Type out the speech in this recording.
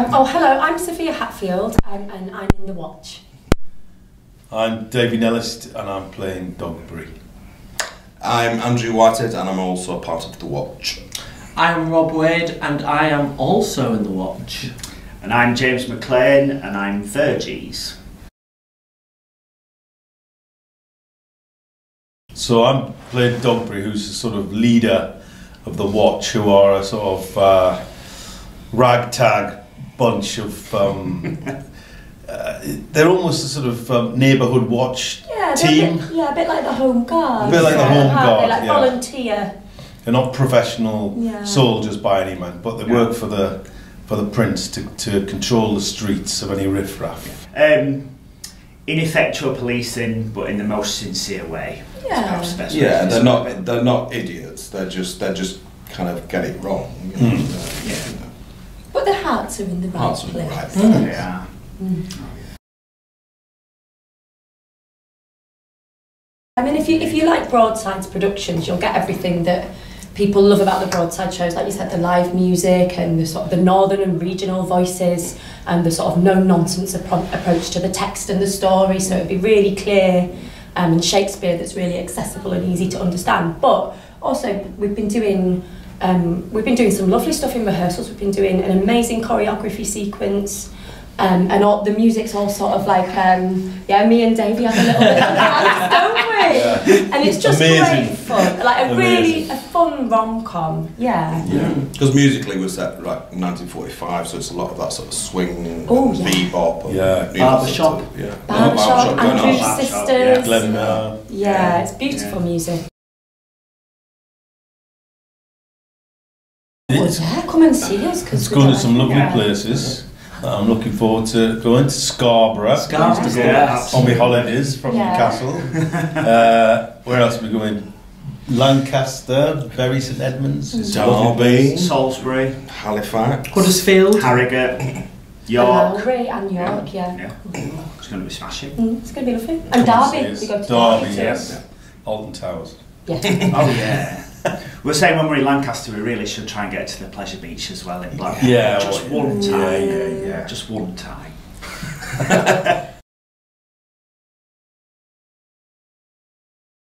Um, oh, hello, I'm Sophia Hatfield and, and I'm in The Watch. I'm Davy Nellist and I'm playing Dogberry. I'm Andrew Whitehead and I'm also part of The Watch. I'm Rob Wade and I am also in The Watch. And I'm James McLean and I'm Verges. So I'm playing Dogberry, who's the sort of leader of the Watch, who are a sort of uh, ragtag bunch of. Um, uh, they're almost a sort of um, neighbourhood watch Yeah, team. A bit, yeah, a bit like the Home Guard. A bit like the Home Guard, They're like yeah. volunteer. They're not professional Yeah. soldiers by any means, but they Yeah. work for the for the prince to, to control the streets of any riffraff. Um, ineffectual policing, but in the most sincere way. Yeah. the Yeah, to they're not they're not idiots. They're just they're just kind of get it wrong. You know, Hmm. uh, Yeah. You But their hearts are in the right Hearts are in the place. right Mm. Yeah. I mean, if you if you like Broadside's productions, you'll get everything that people love about the Broadside shows. Like you said, the live music and the sort of the northern and regional voices and the sort of no nonsense appro- approach to the text and the story. So it'd be really clear um, and Shakespeare that's really accessible and easy to understand. But also, we've been doing. Um, we've been doing some lovely stuff in rehearsals. We've been doing an amazing choreography sequence. Um, and all, the music's all sort of like, um, yeah, me and Davey have a little bit of dance, don't we? And it's just Amazing. great fun. Like a really a fun rom-com. Yeah. Yeah, because musically we're set like 1945, so it's a lot of that sort of swing, Oh, and yeah. bebop, and, Yeah. you know, Barbershop. sort yeah, Barbershop, going on. Andrews Barbershop, Sisters. yeah. Glenn Miller. Yeah, it's beautiful music. It's, Yeah, come and see us. Cause it's we going to some lovely yeah. places. I'm looking forward to going to Scarborough. Scarborough. Yeah. on my holidays from Yeah. Newcastle. uh, where else are we going? Lancaster, Bury St Edmunds. It's a Derby. Salisbury, Halifax. Huddersfield. Harrogate, York. Lowry and York, yeah. Yeah. It's going to be smashing. Mm, it's going to be lovely. And Derby, Yes. we go to Derby, Derby yes. Alton Towers. Yeah. Oh yeah. We were saying when we're in Lancaster, we really should try and get to the pleasure beach as well in Blackpool. Yeah, just well, one yeah, time. yeah, yeah. Just one time.